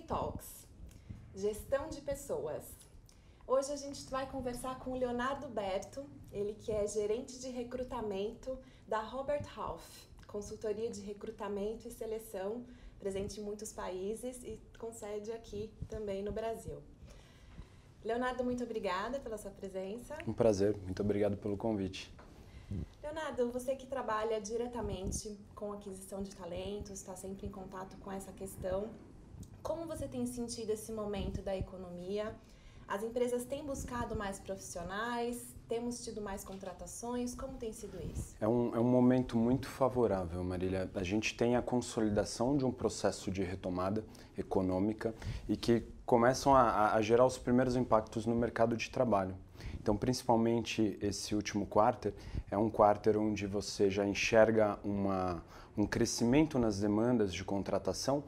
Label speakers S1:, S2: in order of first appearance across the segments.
S1: Talks, gestão de pessoas. Hoje a gente vai conversar com o Leonardo Berto, ele que é gerente de recrutamento da Robert Half, consultoria de recrutamento e seleção, presente em muitos países e com sede aqui também no Brasil. Leonardo, muito obrigada pela sua presença.
S2: Um prazer, muito obrigado pelo convite.
S1: Leonardo, você que trabalha diretamente com aquisição de talentos, está sempre em contato com essa questão, como você tem sentido esse momento da economia? As empresas têm buscado mais profissionais? Temos tido mais contratações? Como tem sido isso?
S2: É um, é um momento muito favorável, Marília. A gente tem a consolidação de um processo de retomada econômica e que começam a, a gerar os primeiros impactos no mercado de trabalho. Então, principalmente esse último quarter, é um quarter onde você já enxerga uma, um crescimento nas demandas de contratação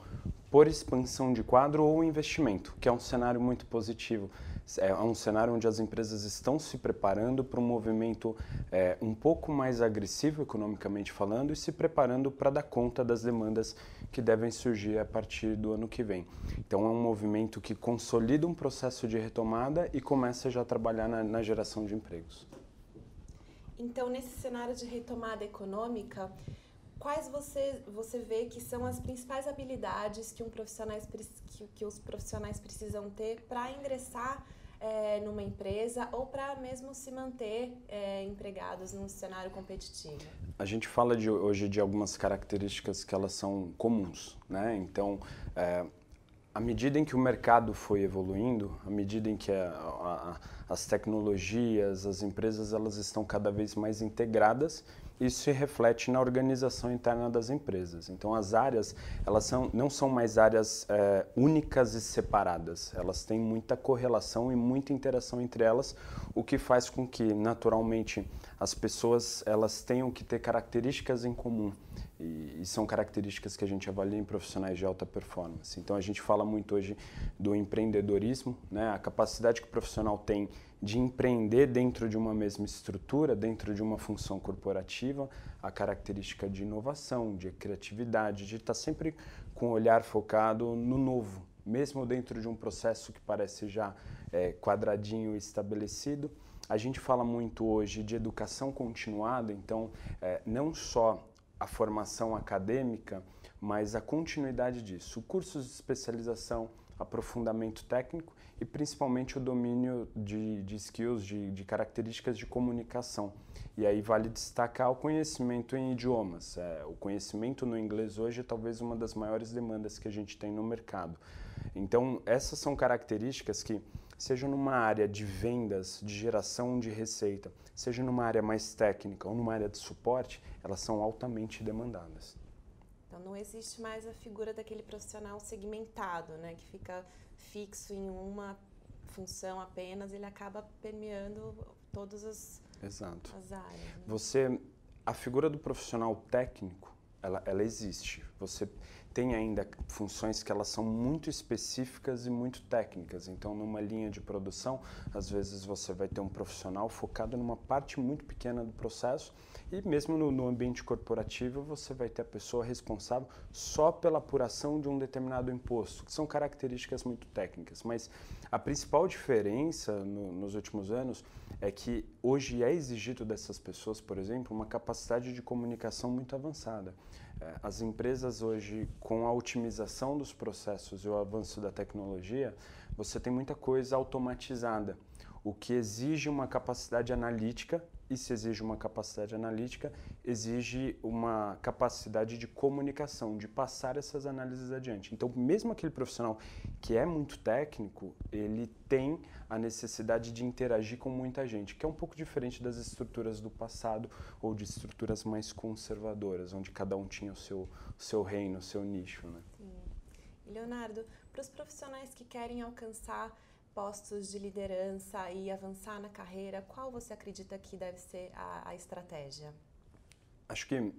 S2: por expansão de quadro ou investimento, que é um cenário muito positivo. É um cenário onde as empresas estão se preparando para um movimento é, um pouco mais agressivo, economicamente falando, e se preparando para dar conta das demandas que devem surgir a partir do ano que vem. Então, é um movimento que consolida um processo de retomada e começa já a trabalhar na, na geração de empregos.
S1: Então, nesse cenário de retomada econômica, quais você, você vê que são as principais habilidades que, um profissionais, que, que os profissionais precisam ter para ingressar é, numa empresa ou para mesmo se manter é, empregados num cenário competitivo?
S2: A gente fala de, hoje de algumas características que elas são comuns, né? Então, é, à medida em que o mercado foi evoluindo, à medida em que a, a, as tecnologias, as empresas, elas estão cada vez mais integradas isso se reflete na organização interna das empresas. Então, as áreas elas são, não são mais áreas é, únicas e separadas, elas têm muita correlação e muita interação entre elas, o que faz com que, naturalmente, as pessoas elas tenham que ter características em comum. E, e, são características que a gente avalia em profissionais de alta performance. Então a gente fala muito hoje do empreendedorismo, né? a capacidade que o profissional tem de empreender dentro de uma mesma estrutura, dentro de uma função corporativa, a característica de inovação, de criatividade, de estar sempre com o olhar focado no novo, mesmo dentro de um processo que parece já é, quadradinho estabelecido. A gente fala muito hoje de educação continuada, então é, não só a formação acadêmica, mas a continuidade disso. Cursos de especialização, aprofundamento técnico e principalmente o domínio de, de skills, de, de, características de comunicação. E aí vale destacar o conhecimento em idiomas. É, o conhecimento no inglês hoje é talvez uma das maiores demandas que a gente tem no mercado. Então, essas são características que seja numa área de vendas, de geração de receita, seja numa área mais técnica ou numa área de suporte, elas são altamente demandadas.
S1: Então não existe mais a figura daquele profissional segmentado, né, que fica fixo em uma função apenas, ele acaba permeando todas as,
S2: Exato.
S1: as áreas. Né?
S2: Você, a figura do profissional técnico, ela, ela existe. Você tem ainda funções que elas são muito específicas e muito técnicas. Então, numa linha de produção, às vezes você vai ter um profissional focado numa parte muito pequena do processo e mesmo no, no ambiente corporativo você vai ter a pessoa responsável só pela apuração de um determinado imposto, que são características muito técnicas. Mas a principal diferença no, nos últimos anos é que hoje é exigido dessas pessoas, por exemplo, uma capacidade de comunicação muito avançada. É, as empresas hoje, com a otimização dos processos e o avanço da tecnologia, você tem muita coisa automatizada, o que exige uma capacidade analítica se exige uma capacidade analítica, exige uma capacidade de comunicação, de passar essas análises adiante. Então, mesmo aquele profissional que é muito técnico, ele tem a necessidade de interagir com muita gente, que é um pouco diferente das estruturas do passado ou de estruturas mais conservadoras, onde cada um tinha o seu, seu reino, o seu nicho. Né?
S1: Sim. Leonardo, para os profissionais que querem alcançar postos de liderança e avançar na carreira, qual você acredita que deve ser a, a estratégia?
S2: Acho que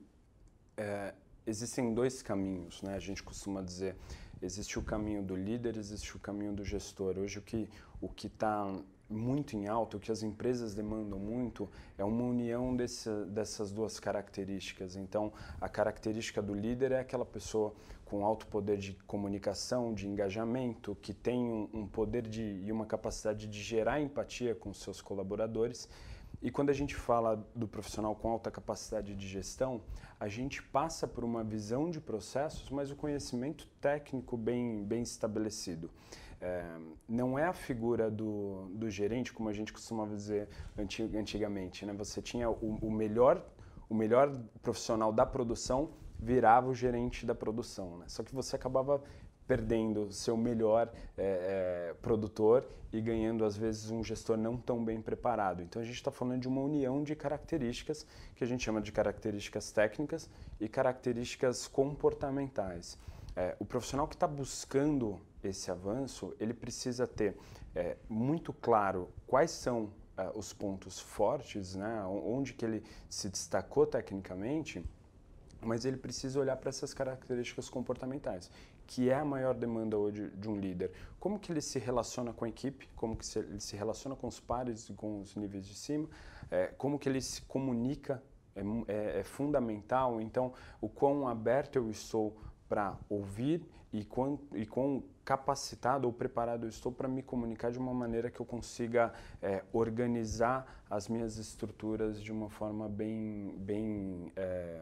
S2: é, existem dois caminhos, né? A gente costuma dizer existe o caminho do líder, existe o caminho do gestor. Hoje o que o que está muito em alta, o que as empresas demandam muito é uma união desse, dessas duas características. Então, a característica do líder é aquela pessoa com alto poder de comunicação, de engajamento, que tem um, um poder de, e uma capacidade de gerar empatia com seus colaboradores. E quando a gente fala do profissional com alta capacidade de gestão, a gente passa por uma visão de processos, mas o conhecimento técnico bem, bem estabelecido. É, não é a figura do, do gerente, como a gente costumava dizer antigamente. Né? Você tinha o, o, melhor, o melhor profissional da produção virava o gerente da produção. Né? Só que você acabava perdendo seu melhor é, é, produtor e ganhando às vezes um gestor não tão bem preparado. Então a gente está falando de uma união de características que a gente chama de características técnicas e características comportamentais. É, o profissional que está buscando esse avanço, ele precisa ter é, muito claro quais são é, os pontos fortes, né, onde que ele se destacou tecnicamente, mas ele precisa olhar para essas características comportamentais, que é a maior demanda hoje de um líder. Como que ele se relaciona com a equipe, como que se, ele se relaciona com os pares com os níveis de cima, é, como que ele se comunica é, é, é, fundamental. Então, o quão aberto eu estou para ouvir e quão, e quão capacitado ou preparado eu estou para me comunicar de uma maneira que eu consiga é, organizar as minhas estruturas de uma forma bem, bem, é,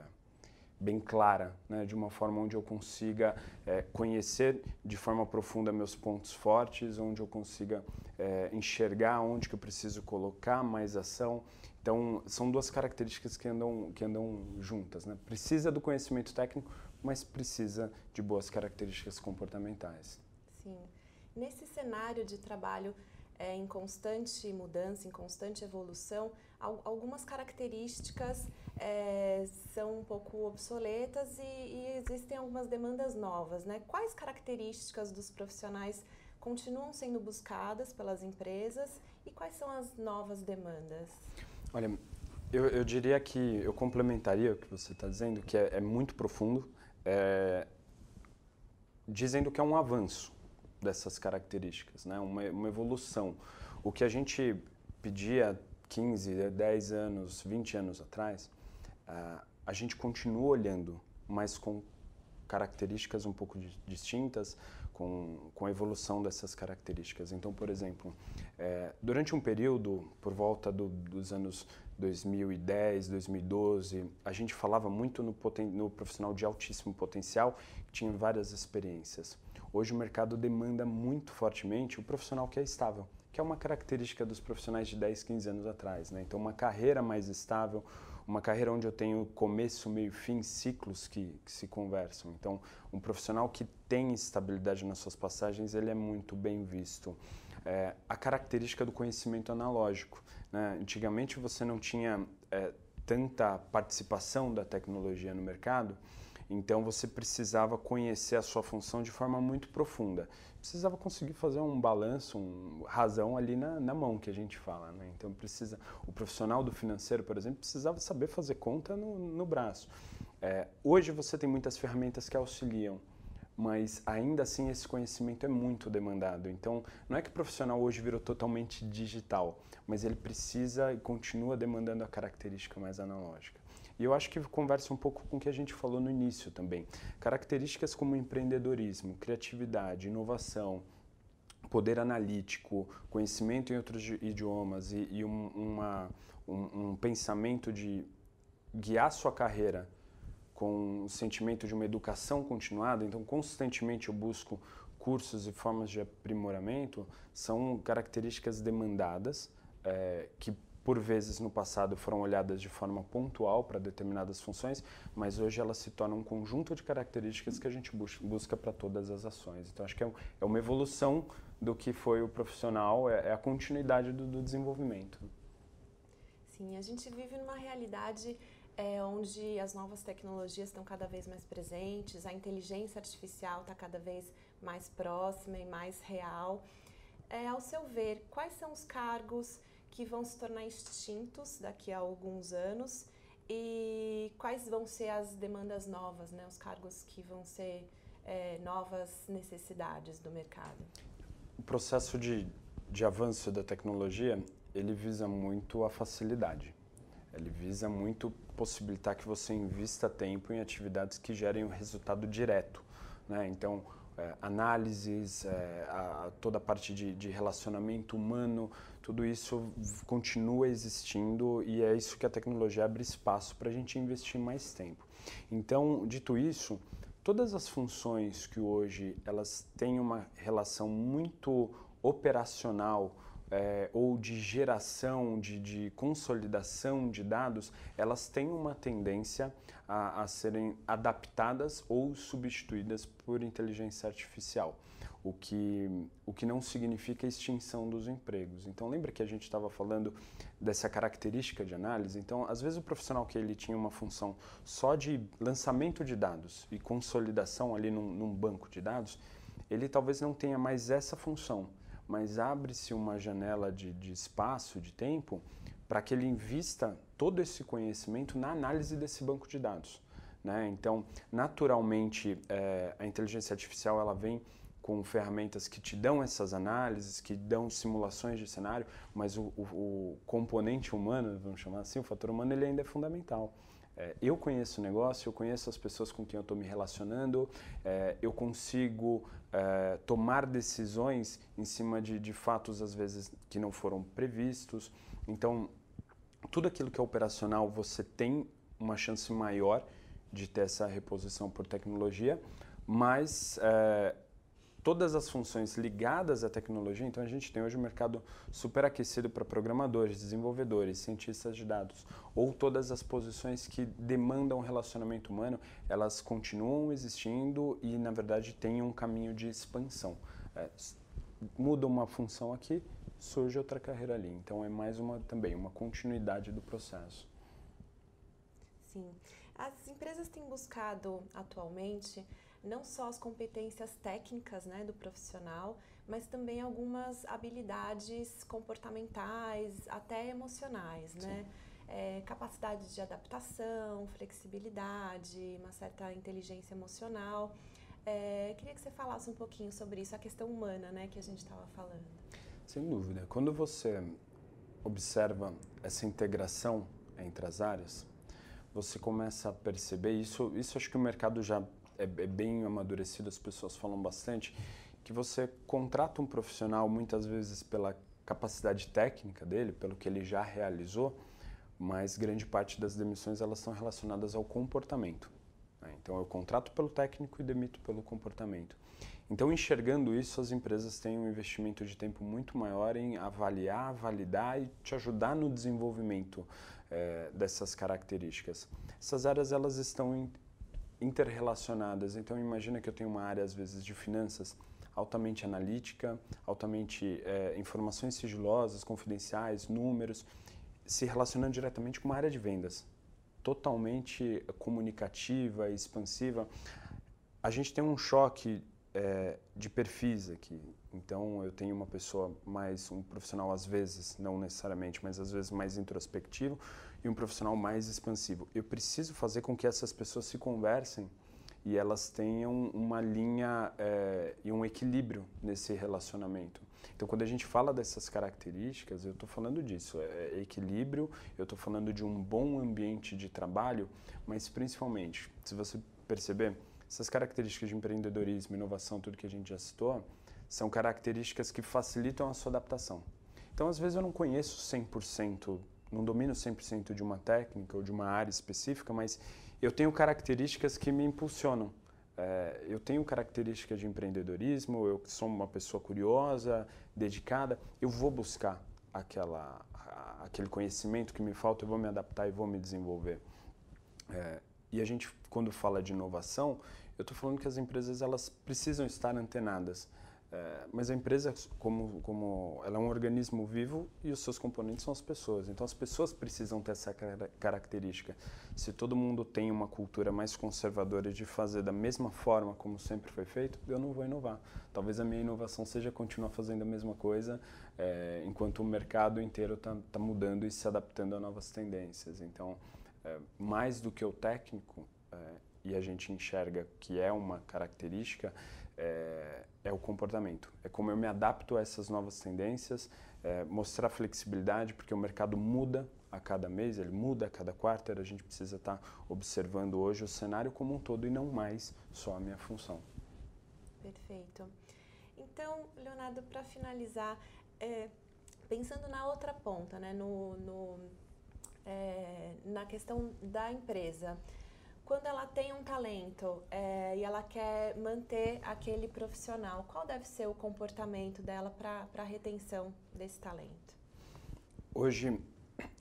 S2: bem clara, né? de uma forma onde eu consiga é, conhecer de forma profunda meus pontos fortes, onde eu consiga é, enxergar onde que eu preciso colocar mais ação. Então, são duas características que andam, que andam juntas. Né? Precisa do conhecimento técnico, mas precisa de boas características comportamentais.
S1: Sim. Nesse cenário de trabalho é, em constante mudança, em constante evolução, algumas características é, são um pouco obsoletas e, e, existem algumas demandas novas. Né? Quais características dos profissionais continuam sendo buscadas pelas empresas e quais são as novas demandas?
S2: Olha, eu, eu diria que eu complementaria o que você está dizendo, que é, é muito profundo é, dizendo que é um avanço dessas características, né? uma, uma evolução. O que a gente pedia 15, 10 anos, 20 anos atrás, uh, a gente continua olhando, mas com características um pouco distintas, com, com a evolução dessas características. Então, por exemplo, é, durante um período, por volta do, dos anos 2010, 2012, a gente falava muito no, poten, no profissional de altíssimo potencial, que tinha várias experiências. Hoje o mercado demanda muito fortemente o profissional que é estável, que é uma característica dos profissionais de 10, 15 anos atrás. Né? Então, uma carreira mais estável, uma carreira onde eu tenho começo, meio fim, ciclos que, que, se conversam. Então, um profissional que tem estabilidade nas suas passagens, ele é muito bem visto. É, a característica do conhecimento analógico. Né? Antigamente você não tinha é, tanta participação da tecnologia no mercado, então você precisava conhecer a sua função de forma muito profunda. Precisava conseguir fazer um balanço, um razão ali na, na mão que a gente fala. Né? Então precisa, o profissional do financeiro, por exemplo, precisava saber fazer conta no, no braço. É, hoje você tem muitas ferramentas que auxiliam mas ainda assim esse conhecimento é muito demandado. Então, não é que o profissional hoje virou totalmente digital, mas ele precisa e continua demandando a característica mais analógica. E eu acho que conversa um pouco com o que a gente falou no início também. Características como empreendedorismo, criatividade, inovação, poder analítico, conhecimento em outros idiomas e, e um, uma, um, um pensamento de guiar sua carreira com o sentimento de uma educação continuada, então constantemente eu busco cursos e formas de aprimoramento, são características demandadas é, que por vezes no passado foram olhadas de forma pontual para determinadas funções, mas hoje elas se tornam um conjunto de características que a gente busca para todas as ações. Então acho que é, é, uma evolução do que foi o profissional, é, é a continuidade do, do, desenvolvimento.
S1: Sim, a gente vive numa realidade é, onde as novas tecnologias estão cada vez mais presentes, a inteligência artificial está cada vez mais próxima e mais real. É, ao seu ver, quais são os cargos que vão se tornar extintos daqui a alguns anos e quais vão ser as demandas novas, né, os cargos que vão ser é, novas necessidades do mercado?
S2: O processo de, de avanço da tecnologia, ele visa muito a facilidade. Ele visa muito possibilitar que você invista tempo em atividades que gerem um resultado direto. Né? Então, é, análises, é, a, toda a parte de, de, relacionamento humano, tudo isso continua existindo e é isso que a tecnologia abre espaço para a gente investir mais tempo. Então, dito isso, todas as funções que hoje elas têm uma relação muito operacional é, ou de geração, de, de, consolidação de dados, elas têm uma tendência a, a, serem adaptadas ou substituídas por inteligência artificial, o que, o que não significa extinção dos empregos. Então, lembra que a gente estava falando dessa característica de análise? Então, às vezes o profissional que ele tinha uma função só de lançamento de dados e consolidação ali num, num banco de dados, ele talvez não tenha mais essa função mas abre-se uma janela de, de espaço, de tempo, para que ele invista todo esse conhecimento na análise desse banco de dados. Né? Então, naturalmente, é, a inteligência artificial ela vem com ferramentas que te dão essas análises, que dão simulações de cenário, mas o, o, o componente humano, vamos chamar assim, o fator humano, ele ainda é fundamental. É, eu conheço o negócio, eu conheço as pessoas com quem eu estou me relacionando, é, eu consigo é, tomar decisões em cima de, de fatos, às vezes, que não foram previstos. Então, tudo aquilo que é operacional, você tem uma chance maior de ter essa reposição por tecnologia, mas é, todas as funções ligadas à tecnologia, então a gente tem hoje um mercado superaquecido para programadores, desenvolvedores, cientistas de dados, ou todas as posições que demandam relacionamento humano, elas continuam existindo e, na verdade, têm um caminho de expansão. É, muda uma função aqui, surge outra carreira ali. Então é mais uma também uma continuidade do processo.
S1: Sim. As empresas têm buscado atualmente não só as competências técnicas né, do profissional, mas também algumas habilidades comportamentais, até emocionais, né? É, capacidade de adaptação, flexibilidade, uma certa inteligência emocional. É, queria que você falasse um pouquinho sobre isso, a questão humana, né, que a gente estava falando.
S2: Sem dúvida. Quando você observa essa integração entre as áreas, você começa a perceber isso. Isso acho que o mercado já é, é bem amadurecido, as pessoas falam bastante, que você contrata um profissional muitas vezes pela capacidade técnica dele, pelo que ele já realizou, mas grande parte das demissões elas estão relacionadas ao comportamento. Né? Então eu contrato pelo técnico e demito pelo comportamento. Então enxergando isso, as empresas têm um investimento de tempo muito maior em avaliar, validar e te ajudar no desenvolvimento é, dessas características. Essas áreas elas estão em, interrelacionadas. Então imagina que eu tenho uma área às vezes de finanças altamente analítica, altamente é, informações sigilosas, confidenciais, números, se relacionando diretamente com uma área de vendas, totalmente comunicativa, expansiva. A gente tem um choque é, de perfis aqui. Então eu tenho uma pessoa mais um profissional às vezes, não necessariamente, mas às vezes mais introspectivo e um profissional mais expansivo. Eu preciso fazer com que essas pessoas se conversem e elas tenham uma linha é, e um equilíbrio nesse relacionamento. Então, quando a gente fala dessas características, eu estou falando disso, é, é equilíbrio, eu estou falando de um bom ambiente de trabalho, mas principalmente, se você perceber, essas características de empreendedorismo, inovação, tudo que a gente já citou, são características que facilitam a sua adaptação. Então, às vezes eu não conheço 100% não domino 100% de uma técnica ou de uma área específica, mas eu tenho características que me impulsionam. É, eu tenho características de empreendedorismo, eu sou uma pessoa curiosa, dedicada, eu vou buscar aquela, aquele conhecimento que me falta, eu vou me adaptar e vou me desenvolver. É, e a gente, quando fala de inovação, eu estou falando que as empresas elas precisam estar antenadas. É, mas a empresa, como, como ela é um organismo vivo e os seus componentes são as pessoas. Então as pessoas precisam ter essa característica. Se todo mundo tem uma cultura mais conservadora de fazer da mesma forma como sempre foi feito, eu não vou inovar. Talvez a minha inovação seja continuar fazendo a mesma coisa, é, enquanto o mercado inteiro está tá mudando e se adaptando a novas tendências. Então, é, mais do que o técnico, é, e a gente enxerga que é uma característica é, é o comportamento. É como eu me adapto a essas novas tendências, é, mostrar flexibilidade, porque o mercado muda a cada mês, ele muda a cada quarter, a gente precisa estar tá observando hoje o cenário como um todo e não mais só a minha função.
S1: Perfeito. Então, Leonardo, para finalizar, é, pensando na outra ponta, né, no, no é, na questão da empresa, quando ela tem um talento é, e ela quer manter aquele profissional, qual deve ser o comportamento dela para a retenção desse talento?
S2: Hoje,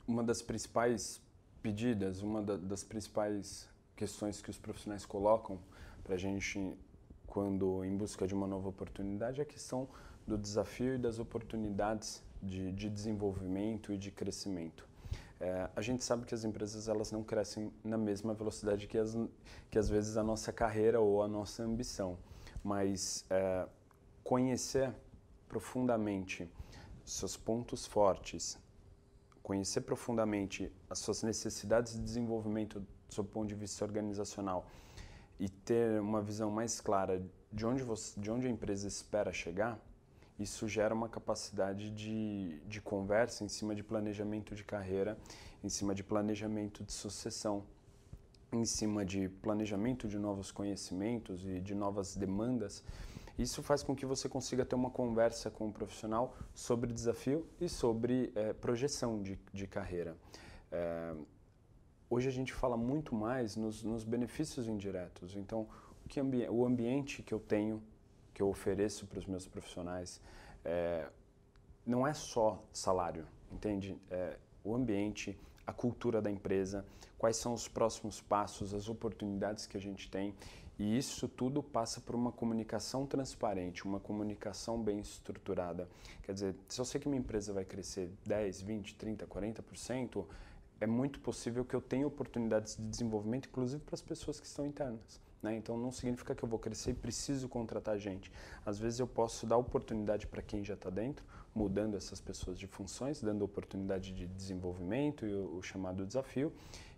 S2: uma das principais pedidas, uma da, das principais questões que os profissionais colocam para a gente quando em busca de uma nova oportunidade é a questão do desafio e das oportunidades de, de desenvolvimento e de crescimento. É, a gente sabe que as empresas elas não crescem na mesma velocidade que, as, que às vezes a nossa carreira ou a nossa ambição, mas é, conhecer profundamente seus pontos fortes, conhecer profundamente as suas necessidades de desenvolvimento do seu ponto de vista organizacional e ter uma visão mais clara de onde, você, de onde a empresa espera chegar, isso gera uma capacidade de, de conversa em cima de planejamento de carreira, em cima de planejamento de sucessão, em cima de planejamento de novos conhecimentos e de novas demandas. Isso faz com que você consiga ter uma conversa com o profissional sobre desafio e sobre é, projeção de, de carreira. É, hoje a gente fala muito mais nos, nos benefícios indiretos. Então, o, ambi o ambiente que eu tenho que eu ofereço para os meus profissionais é, não é só salário, entende? É, o ambiente, a cultura da empresa, quais são os próximos passos, as oportunidades que a gente tem. E isso tudo passa por uma comunicação transparente, uma comunicação bem estruturada. Quer dizer, se eu sei que minha empresa vai crescer 10, 20, 30, 40%, é muito possível que eu tenha oportunidades de desenvolvimento, inclusive para as pessoas que estão internas. Né? Então não significa que eu vou crescer e preciso contratar gente. Às vezes eu posso dar oportunidade para quem já está dentro, mudando essas pessoas de funções, dando oportunidade de desenvolvimento e o, o chamado desafio.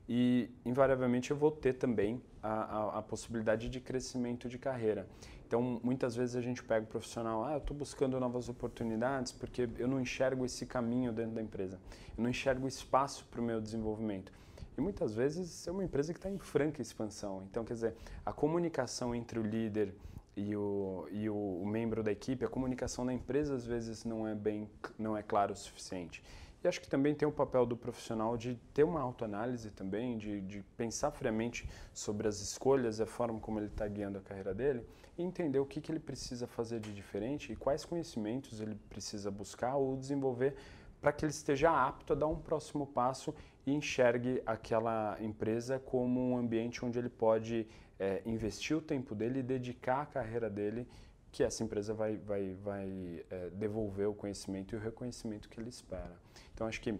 S2: E invariavelmente eu vou ter também a, a, a, possibilidade de crescimento de carreira. Então muitas vezes a gente pega o profissional, ah, eu estou buscando novas oportunidades porque eu não enxergo esse caminho dentro da empresa, eu não enxergo espaço para o meu desenvolvimento. E muitas vezes é uma empresa que está em franca expansão. Então, quer dizer, a comunicação entre o líder e o, e o, o, membro da equipe, a comunicação da empresa às vezes não é bem, não é claro o suficiente. E acho que também tem o papel do profissional de ter uma autoanálise também, de, de pensar friamente sobre as escolhas a forma como ele está guiando a carreira dele e entender o que, que ele precisa fazer de diferente e quais conhecimentos ele precisa buscar ou desenvolver para que ele esteja apto a dar um próximo passo e enxergue aquela empresa como um ambiente onde ele pode é, investir o tempo dele e dedicar a carreira dele, que essa empresa vai, vai, vai é, devolver o conhecimento e o reconhecimento que ele espera. Então, acho que,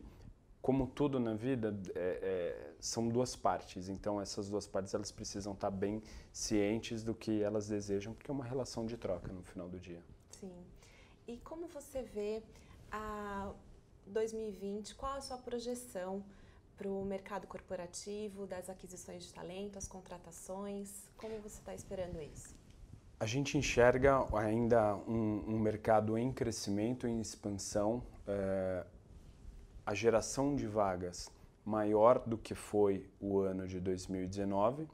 S2: como tudo na vida, é, são duas partes. Então, essas duas partes elas precisam estar bem cientes do que elas desejam, porque é uma relação de troca no final do dia.
S1: Sim. E como você vê a 2020? Qual a sua projeção? para o mercado corporativo, das aquisições de talento, as contratações? Como você está esperando isso?
S2: A gente enxerga ainda um, um mercado em crescimento, em expansão. É, a geração de vagas maior do que foi o ano de 2019,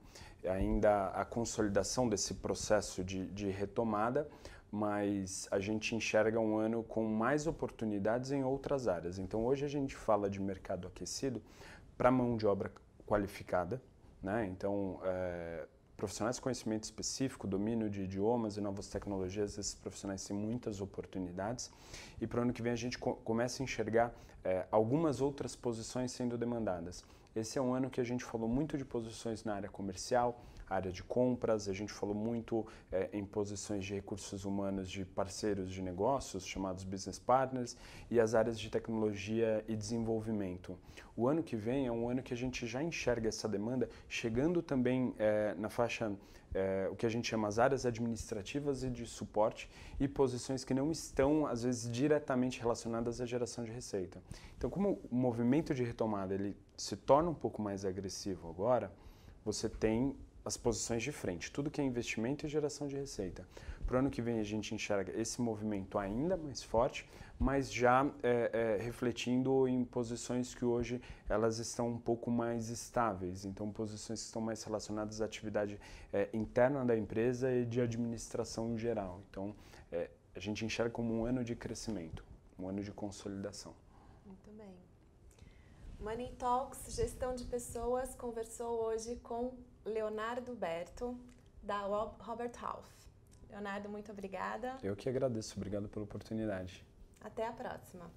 S2: ainda a consolidação desse processo de, de retomada, mas a gente enxerga um ano com mais oportunidades em outras áreas. Então, hoje a gente fala de mercado aquecido para mão de obra qualificada, né? Então, é, profissionais com conhecimento específico, domínio de idiomas e novas tecnologias, esses profissionais têm muitas oportunidades. E para o ano que vem a gente co começa a enxergar é, algumas outras posições sendo demandadas. Esse é um ano que a gente falou muito de posições na área comercial, área de compras, a gente falou muito é, em posições de recursos humanos de parceiros de negócios, chamados business partners, e as áreas de tecnologia e desenvolvimento. O ano que vem é um ano que a gente já enxerga essa demanda chegando também é, na faixa é, o que a gente chama as áreas administrativas e de suporte e posições que não estão, às vezes, diretamente relacionadas à geração de receita. Então, como o movimento de retomada ele se torna um pouco mais agressivo agora, você tem as posições de frente, tudo que é investimento e geração de receita. Para o ano que vem a gente enxerga esse movimento ainda mais forte, mas já é, é, refletindo em posições que hoje elas estão um pouco mais estáveis, então posições que estão mais relacionadas à atividade é, interna da empresa e de administração em geral. Então é, a gente enxerga como um ano de crescimento, um ano de consolidação.
S1: Money Talks, gestão de pessoas, conversou hoje com Leonardo Berto, da Robert Half. Leonardo, muito obrigada.
S2: Eu que agradeço, obrigado pela oportunidade.
S1: Até a próxima.